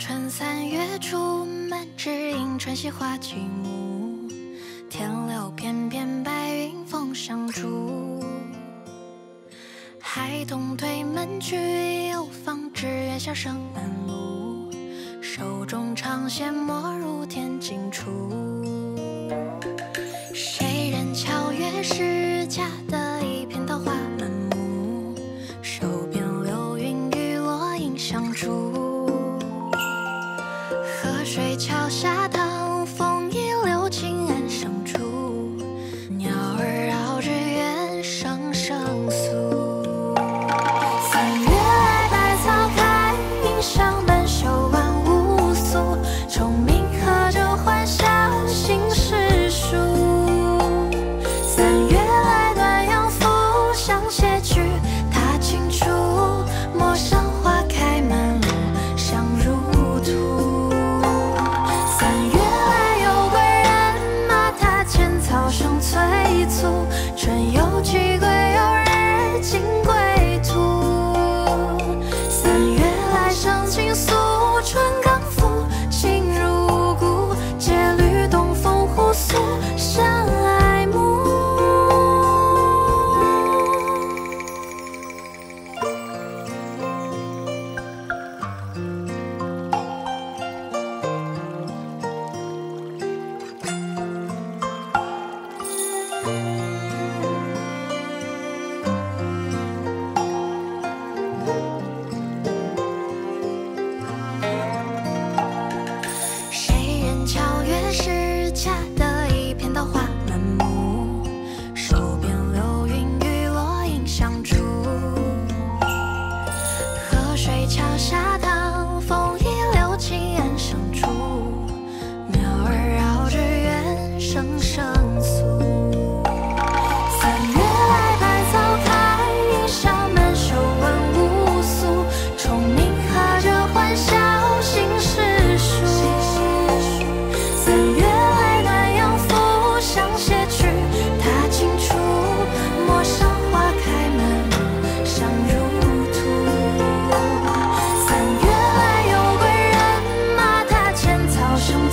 春三月初，满枝迎春细花几目。天留片片白云风上住。孩童推门去，又放纸鸢笑声满路。手中长线没入天尽处。谁人巧月时，恰得一片桃花满目。手谁人悄约时恰得一片桃花满目手边流云与落英相逐河水桥下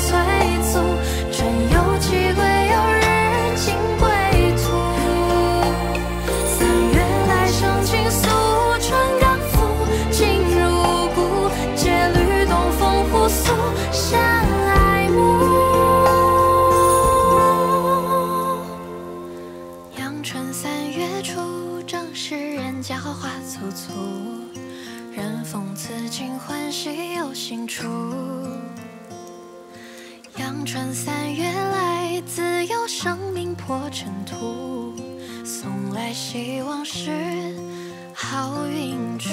催促春有期归有日今归途。三月来生情愫春刚复情入骨借缕东风互诉相爱慕。阳春三月初正是人间好花簇簇人逢此景欢喜由心处春三月来自有生命破尘土送来希望是好运出